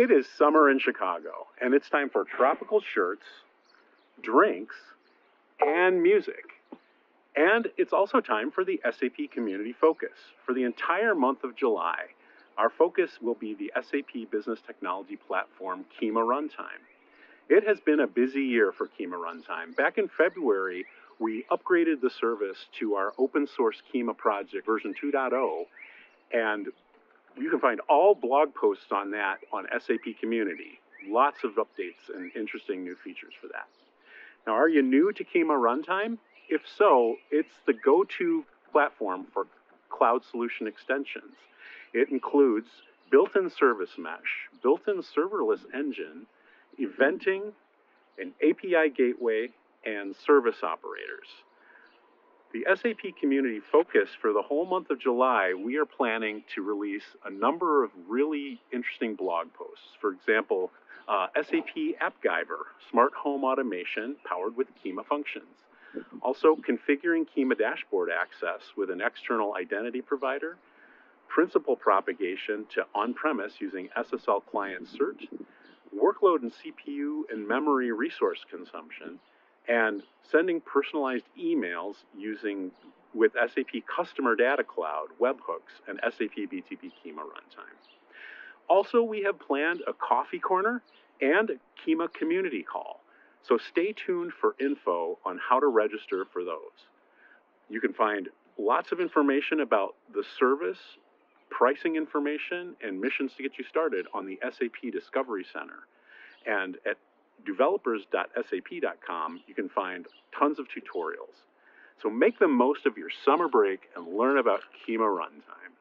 It is summer in Chicago, and it's time for tropical shirts, drinks, and music. And it's also time for the SAP Community Focus. For the entire month of July, our focus will be the SAP Business Technology Platform Kyma Runtime. It has been a busy year for Kyma Runtime. Back in February, we upgraded the service to our open source Kyma project version 2.0, and you can find all blog posts on that on SAP Community. Lots of updates and interesting new features for that. Now, are you new to Kyma Runtime? If so, it's the go to platform for cloud solution extensions. It includes built in service mesh, built in serverless engine, eventing, an API gateway, and service operators. The SAP community focus for the whole month of July, we are planning to release a number of really interesting blog posts. For example, uh, SAP AppGyver, smart home automation powered with Kyma functions. Also, configuring Kyma dashboard access with an external identity provider, principal propagation to on premise using SSL client cert, workload and CPU and memory resource consumption, and sending personalized emails using with SAP Customer Data Cloud, webhooks, and SAP BTP Kyma runtime. Also, we have planned a coffee corner and a Kyma community call. So stay tuned for info on how to register for those. You can find lots of information about the service, pricing information, and missions to get you started on the SAP Discovery Center. And at developers.sap.com, you can find tons of tutorials. So make the most of your summer break and learn about Kyma Runtime.